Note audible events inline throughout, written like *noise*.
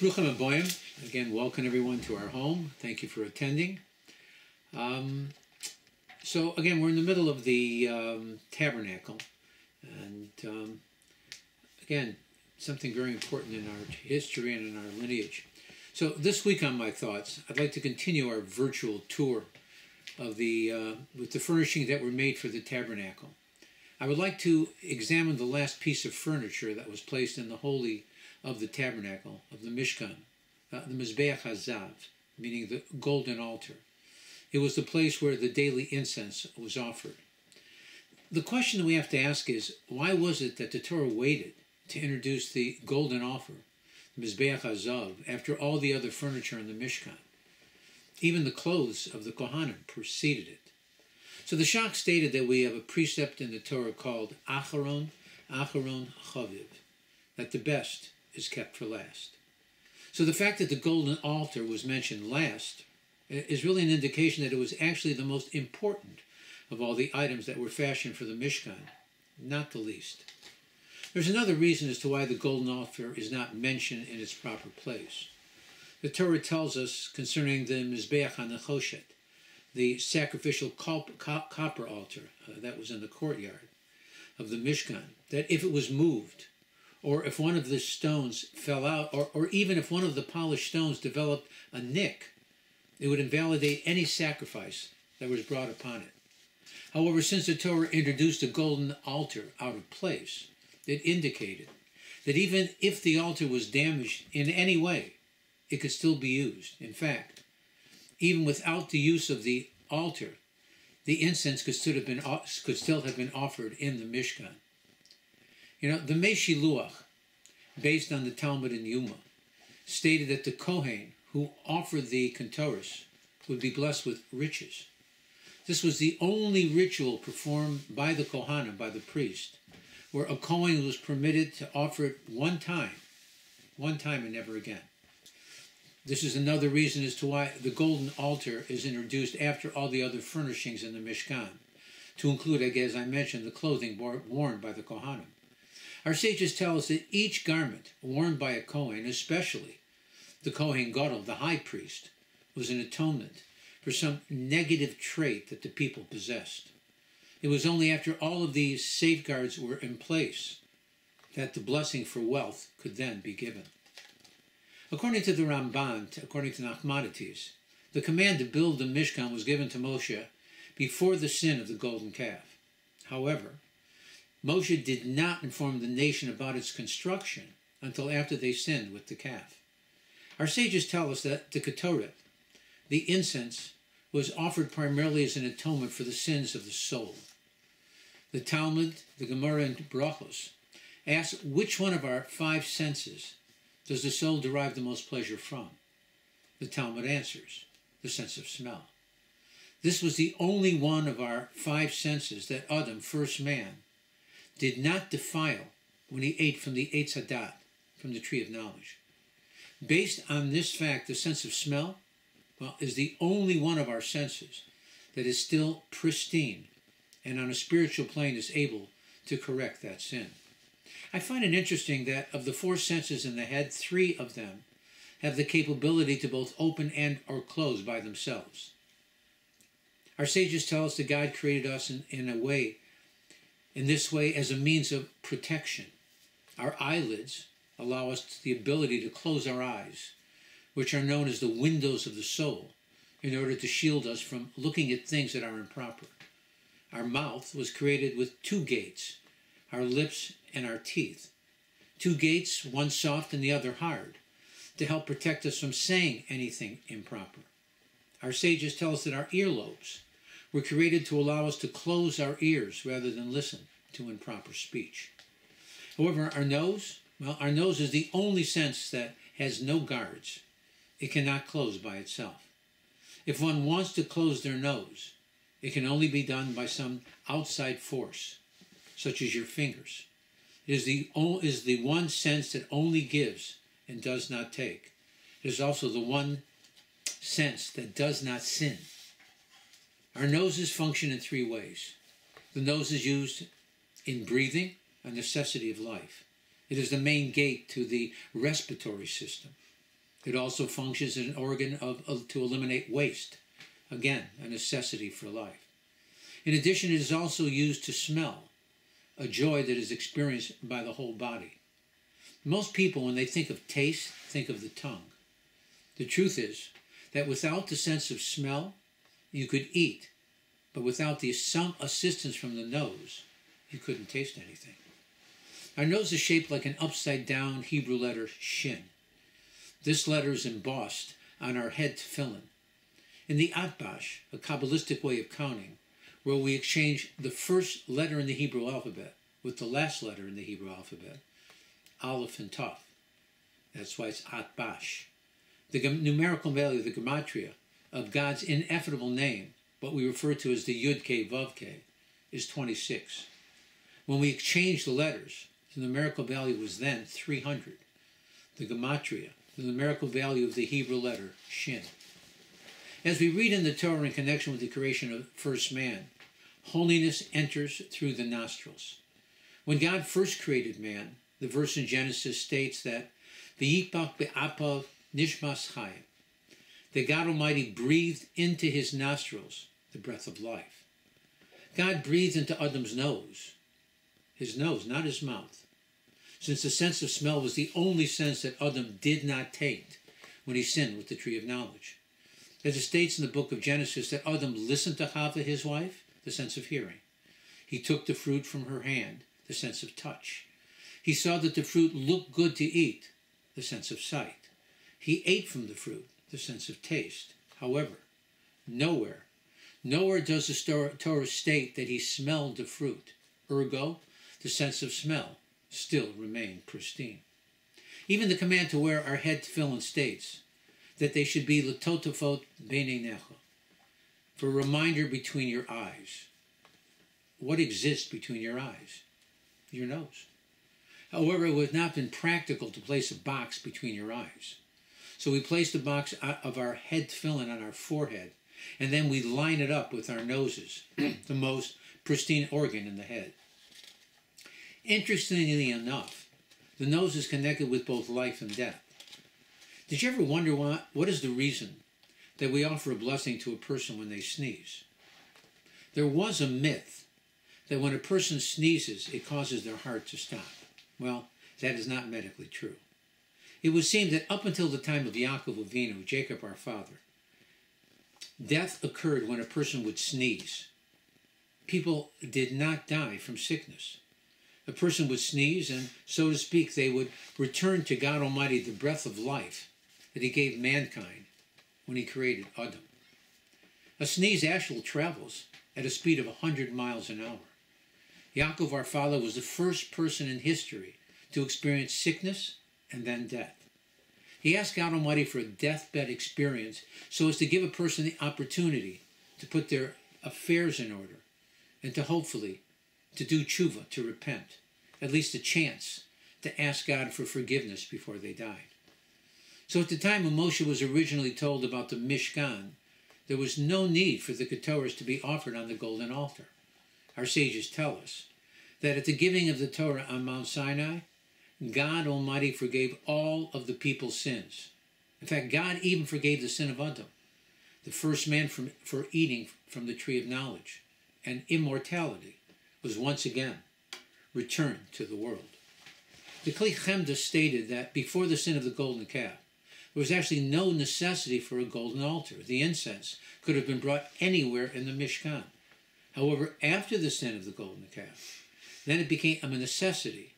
Bruchim Aboyim. Again, welcome everyone to our home. Thank you for attending. Um, so, again, we're in the middle of the um, tabernacle. And um, again, something very important in our history and in our lineage. So, this week on My Thoughts, I'd like to continue our virtual tour of the uh, with the furnishings that were made for the tabernacle. I would like to examine the last piece of furniture that was placed in the holy of the tabernacle of the Mishkan, uh, the Mizbeach Hazav, meaning the golden altar. It was the place where the daily incense was offered. The question that we have to ask is why was it that the Torah waited to introduce the golden offer, the Mizbeach Hazav, after all the other furniture in the Mishkan? Even the clothes of the Kohanim preceded it. So the Shach stated that we have a precept in the Torah called Acharon, Acharon Chaviv, that the best is kept for last. So the fact that the golden altar was mentioned last is really an indication that it was actually the most important of all the items that were fashioned for the Mishkan, not the least. There's another reason as to why the golden altar is not mentioned in its proper place. The Torah tells us concerning the Mizbeach HaNechoshet, the sacrificial copper altar uh, that was in the courtyard of the Mishkan, that if it was moved, or if one of the stones fell out, or, or even if one of the polished stones developed a nick, it would invalidate any sacrifice that was brought upon it. However, since the Torah introduced a golden altar out of place, it indicated that even if the altar was damaged in any way, it could still be used. In fact, even without the use of the altar, the incense could still have been, could still have been offered in the Mishkan. You know, the Meshiluach, based on the Talmud in Yoma, stated that the Kohen who offered the Ketores would be blessed with riches. This was the only ritual performed by the Kohanim, by the priest, where a Kohen was permitted to offer it one time, one time and never again. This is another reason as to why the golden altar is introduced after all the other furnishings in the Mishkan, to include, as I mentioned, the clothing worn by the Kohanim. Our sages tell us that each garment worn by a Kohen, especially the Kohen Gadol, the high priest, was an atonement for some negative trait that the people possessed. It was only after all of these safeguards were in place that the blessing for wealth could then be given. According to the Ramban, according to Nachmanides, the command to build the Mishkan was given to Moshe before the sin of the golden calf. However, Moshe did not inform the nation about its construction until after they sinned with the calf. Our sages tell us that the Ketoret, the incense, was offered primarily as an atonement for the sins of the soul. The Talmud, the Gemara, and Brachos ask which one of our five senses does the soul derive the most pleasure from? The Talmud answers, the sense of smell. This was the only one of our five senses that Adam, first man, did not defile when he ate from the Eitz Hadat, from the tree of knowledge. Based on this fact, the sense of smell, well, is the only one of our senses that is still pristine and on a spiritual plane is able to correct that sin. I find it interesting that of the four senses in the head, three of them have the capability to both open and or close by themselves. Our sages tell us that God created us in, in a way, in this way as a means of protection. Our eyelids allow us the ability to close our eyes, which are known as the windows of the soul, in order to shield us from looking at things that are improper. Our mouth was created with two gates, our lips and our teeth. Two gates, one soft and the other hard, to help protect us from saying anything improper. Our sages tell us that our earlobes were created to allow us to close our ears rather than listen to improper speech. However, our nose, well, our nose is the only sense that has no guards. It cannot close by itself. If one wants to close their nose, it can only be done by some outside force, such as your fingers It is the, is the one sense that only gives and does not take. It is also the one sense that does not sin. Our noses function in three ways. The nose is used in breathing, a necessity of life. It is the main gate to the respiratory system. It also functions as an organ of, of, to eliminate waste, again, a necessity for life. In addition, it is also used to smell, a joy that is experienced by the whole body. Most people, when they think of taste, think of the tongue. The truth is that without the sense of smell, you could eat, but without the some assistance from the nose, you couldn't taste anything. Our nose is shaped like an upside down Hebrew letter shin. This letter is embossed on our head tefillin. In the Atbash, a Kabbalistic way of counting, where we exchange the first letter in the Hebrew alphabet with the last letter in the Hebrew alphabet, Aleph and Taf. That's why it's Atbash. The numerical value, of the gematria, of God's ineffable name, what we refer to as the Yud Ke Vav Ke, is 26. When we exchange the letters, the numerical value was then 300. The gematria, the numerical value of the Hebrew letter Shin. As we read in the Torah in connection with the creation of first man, holiness enters through the nostrils. When God first created man, the verse in Genesis states that the V'yipach be'apav nishmas chayim, that God Almighty breathed into his nostrils the breath of life. God breathed into Adam's nose, his nose, not his mouth, since the sense of smell was the only sense that Adam did not taint when he sinned with the tree of knowledge. As it states in the book of Genesis that Adam listened to Chava, his wife, the sense of hearing. He took the fruit from her hand, the sense of touch. He saw that the fruit looked good to eat, the sense of sight. He ate from the fruit, the sense of taste. However, nowhere, nowhere does the Torah state that he smelled the fruit. Ergo, the sense of smell still remained pristine. Even the command to wear our head tefillin states that they should be latotafot beinenecha, for a reminder between your eyes. What exists between your eyes? Your nose. However, it would not have been practical to place a box between your eyes. So we place the box of our head tefillin on our forehead, and then we line it up with our noses, *clears throat* the most pristine organ in the head. Interestingly enough, the nose is connected with both life and death. Did you ever wonder what, what is the reason that we offer a blessing to a person when they sneeze? There was a myth that when a person sneezes, it causes their heart to stop. Well, that is not medically true. It would seem that up until the time of Yaakov Avinu, Jacob our father, death occurred when a person would sneeze. People did not die from sickness. A person would sneeze, and so to speak, they would return to God Almighty the breath of life that He gave mankind when He created Adam. A sneeze actually travels at a speed of 100 miles an hour. Yaakov, our father, was the first person in history to experience sickness and then death. He asked God Almighty for a deathbed experience so as to give a person the opportunity to put their affairs in order and to hopefully to do tshuva, to repent, at least a chance to ask God for forgiveness before they died. So at the time when Moshe was originally told about the Mishkan, there was no need for the Ketores to be offered on the golden altar. Our sages tell us that at the giving of the Torah on Mount Sinai, God Almighty forgave all of the people's sins. In fact, God even forgave the sin of Adam, the first man from, for eating from the tree of knowledge, and immortality was once again returned to the world. The Kli Chemda stated that before the sin of the golden calf, there was actually no necessity for a golden altar. The incense could have been brought anywhere in the Mishkan. However, after the sin of the golden calf, then it became a necessity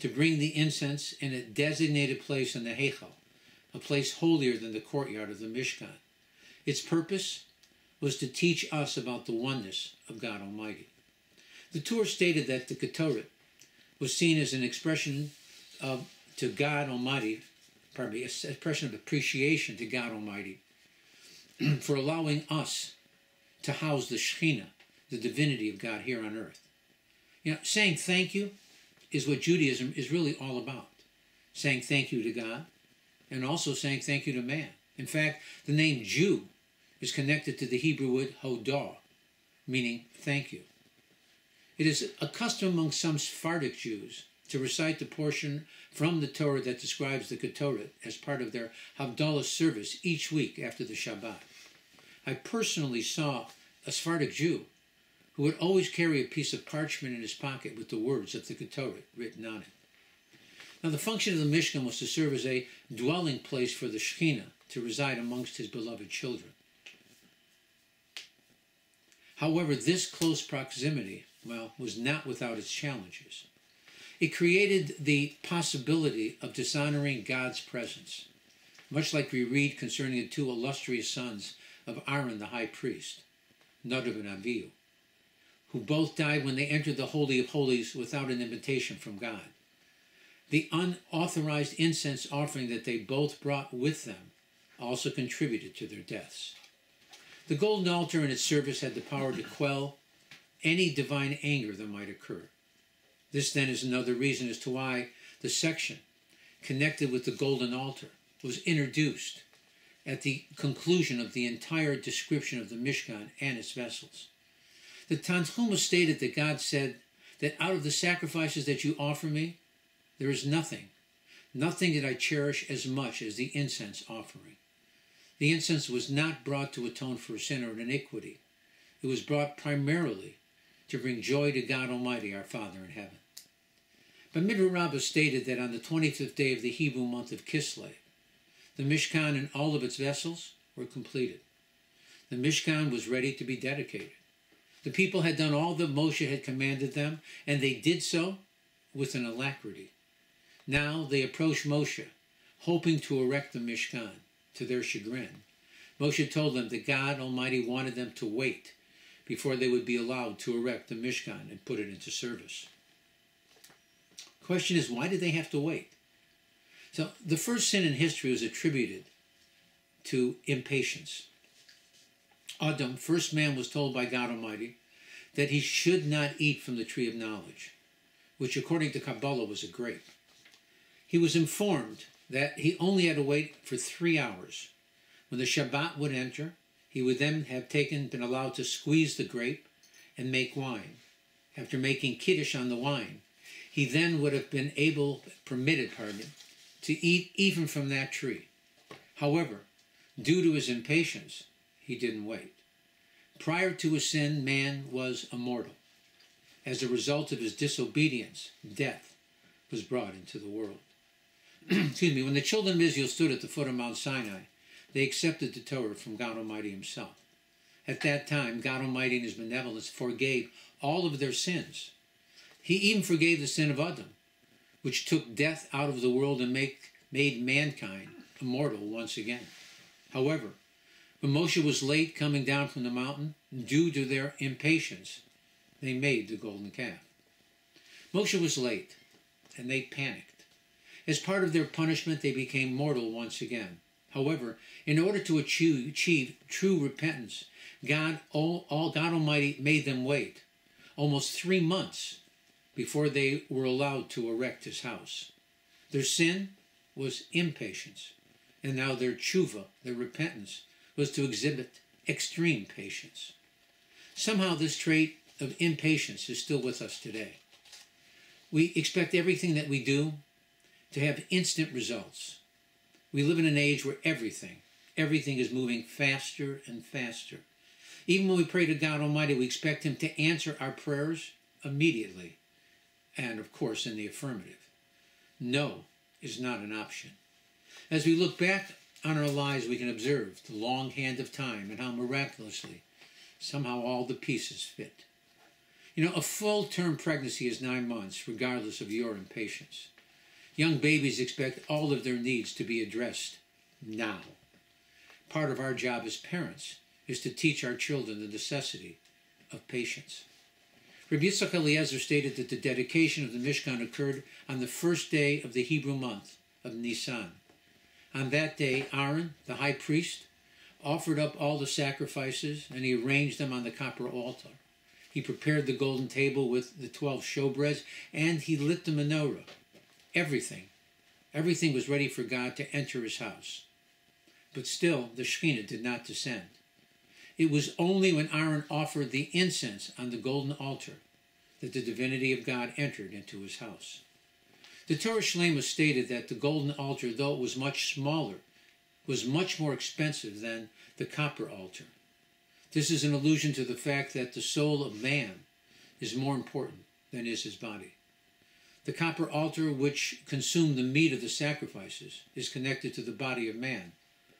to bring the incense in a designated place in the Heichal, a place holier than the courtyard of the Mishkan. Its purpose was to teach us about the oneness of God Almighty. The tour stated that the Ketoret was seen as an expression of to God Almighty, pardon me, an expression of appreciation to God Almighty *clears throat* for allowing us to house the Shekhinah, the divinity of God here on earth. You know, saying thank you is what Judaism is really all about. Saying thank you to God and also saying thank you to man. In fact, the name Jew is connected to the Hebrew word hodah, meaning thank you. It is a custom among some Sephardic Jews to recite the portion from the Torah that describes the Ketoret as part of their Havdalah service each week after the Shabbat. I personally saw a Sephardic Jew who would always carry a piece of parchment in his pocket with the words of the Ketoret written on it. Now, the function of the Mishkan was to serve as a dwelling place for the Shekhinah to reside amongst his beloved children. However, this close proximity, well, was not without its challenges. It created the possibility of dishonoring God's presence, much like we read concerning the two illustrious sons of Aaron the high priest, Nadav and Avihu, who both died when they entered the Holy of Holies without an invitation from God. The unauthorized incense offering that they both brought with them also contributed to their deaths. The golden altar and its service had the power to quell any divine anger that might occur. This then is another reason as to why the section connected with the golden altar was introduced at the conclusion of the entire description of the Mishkan and its vessels. The Tanhuma stated that God said that out of the sacrifices that you offer me, there is nothing, nothing that I cherish as much as the incense offering. The incense was not brought to atone for sin or iniquity. It was brought primarily to bring joy to God Almighty, our Father in heaven. But Midrash Rabbah stated that on the 25th day of the Hebrew month of Kislev, the Mishkan and all of its vessels were completed. The Mishkan was ready to be dedicated. The people had done all that Moshe had commanded them, and they did so with an alacrity. Now they approached Moshe, hoping to erect the Mishkan. To their chagrin, Moshe told them that God Almighty wanted them to wait before they would be allowed to erect the Mishkan and put it into service. Question is, why did they have to wait? So the first sin in history was attributed to impatience. Adam, first man, was told by God Almighty that he should not eat from the tree of knowledge, which according to Kabbalah was a grape. He was informed that he only had to wait for three hours. When the Shabbat would enter, he would then have taken, been allowed to squeeze the grape and make wine. After making kiddush on the wine, he then would have been able, permitted, pardon, to eat even from that tree. However, due to his impatience, he didn't wait. Prior to his sin, man was immortal. As a result of his disobedience, death was brought into the world. *clears throat* excuse me, when the children of Israel stood at the foot of Mount Sinai, they accepted the Torah from God Almighty Himself. At that time, God Almighty in His benevolence forgave all of their sins. He even forgave the sin of Adam, which took death out of the world and make, made mankind immortal once again. However, when Moshe was late coming down from the mountain, due to their impatience, they made the golden calf. Moshe was late, and they panicked. As part of their punishment, they became mortal once again. However, in order to achieve, achieve true repentance, God, all, all, God Almighty made them wait almost three months before they were allowed to erect his house. Their sin was impatience, and now their tshuva, their repentance, was to exhibit extreme patience. Somehow, this trait of impatience is still with us today. We expect everything that we do to have instant results. We live in an age where everything, everything is moving faster and faster. Even when we pray to God Almighty, we expect Him to answer our prayers immediately, and of course in the affirmative. No is not an option. As we look back on our lives, we can observe the long hand of time and how miraculously somehow all the pieces fit. You know, a full term pregnancy is nine months, regardless of your impatience. Young babies expect all of their needs to be addressed now. Part of our job as parents is to teach our children the necessity of patience. Rabbi Yitzchak Eliezer stated that the dedication of the Mishkan occurred on the first day of the Hebrew month of Nisan. On that day, Aaron, the high priest, offered up all the sacrifices and he arranged them on the copper altar. He prepared the golden table with the twelve showbreads and he lit the menorah. Everything, everything was ready for God to enter his house. But still, the Shekhinah did not descend. It was only when Aaron offered the incense on the golden altar that the divinity of God entered into his house. The Torah Shlema stated that the golden altar, though it was much smaller, was much more expensive than the copper altar. This is an allusion to the fact that the soul of man is more important than is his body. The copper altar, which consumed the meat of the sacrifices, is connected to the body of man,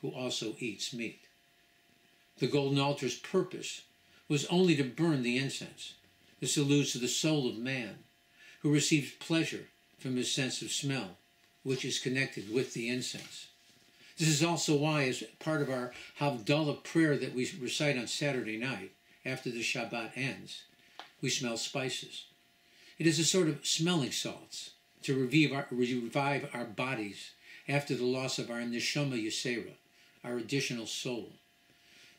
who also eats meat. The golden altar's purpose was only to burn the incense. This alludes to the soul of man, who receives pleasure from his sense of smell, which is connected with the incense. This is also why, as part of our Havdalah prayer that we recite on Saturday night, after the Shabbat ends, we smell spices. It is a sort of smelling salts to revive our, revive our bodies after the loss of our neshama yisera, our additional soul.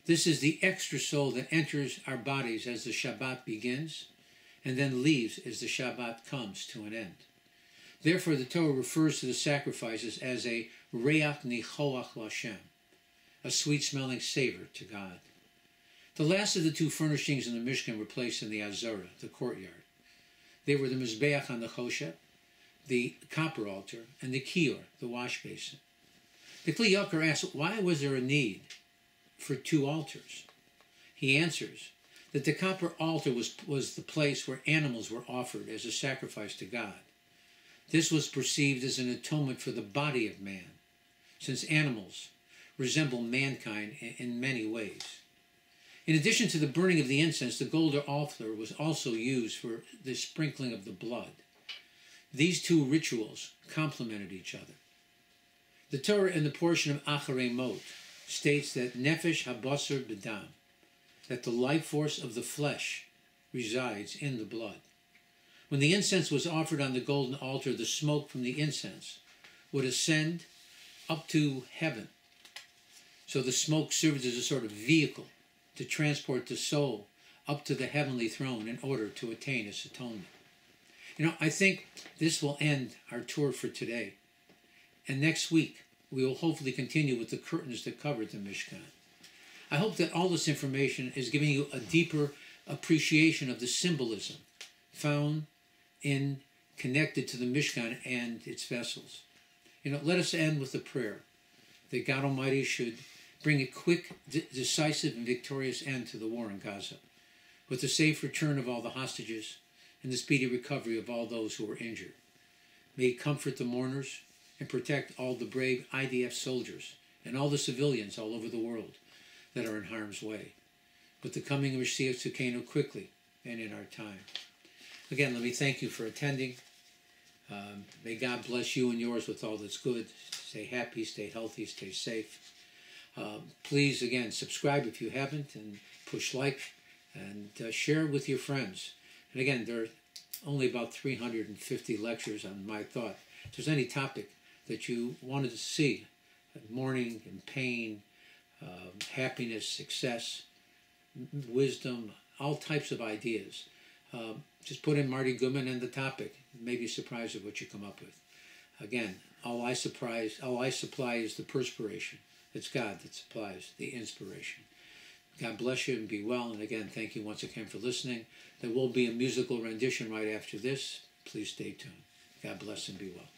This is the extra soul that enters our bodies as the Shabbat begins and then leaves as the Shabbat comes to an end. Therefore, the Torah refers to the sacrifices as a reiach nichoach Lashem, a sweet-smelling savor to God. The last of the two furnishings in the Mishkan were placed in the Azara, the courtyard. They were the Mizbeach HaNechoshet, the copper altar, and the Kior, the wash basin. The Kli Yakar asks, why was there a need for two altars? He answers that the copper altar was, was the place where animals were offered as a sacrifice to God. This was perceived as an atonement for the body of man, since animals resemble mankind in many ways. In addition to the burning of the incense, the golden altar was also used for the sprinkling of the blood. These two rituals complemented each other. The Torah in the portion of Acharei Mot states that Nefesh Habasar Bedam, that the life force of the flesh resides in the blood. When the incense was offered on the golden altar, the smoke from the incense would ascend up to heaven. So the smoke served as a sort of vehicle to transport the soul up to the heavenly throne in order to attain its atonement. You know, I think this will end our tour for today. And next week, we will hopefully continue with the curtains that covered the Mishkan. I hope that all this information is giving you a deeper appreciation of the symbolism found in connected to the Mishkan and its vessels. You know, let us end with a prayer that God Almighty should bring a quick, decisive, and victorious end to the war in Gaza, with the safe return of all the hostages and the speedy recovery of all those who were injured. May He comfort the mourners and protect all the brave IDF soldiers and all the civilians all over the world that are in harm's way. With the coming of Mashiach Tzidkeinu quickly and in our time. Again, let me thank you for attending. Um, may God bless you and yours with all that's good. Stay happy, stay healthy, stay safe. Um, please, again, subscribe if you haven't and push like and uh, share with your friends. And again, there are only about 350 lectures on my thought. If there's any topic that you wanted to see, mourning and pain, uh, happiness, success, wisdom, all types of ideas, uh, just put in Marty Goodman and the topic. You may be surprised at what you come up with. Again, all I surprise, all I supply is the perspiration. It's God that supplies the inspiration. God bless you and be well. And again, thank you once again for listening. There will be a musical rendition right after this. Please stay tuned. God bless and be well.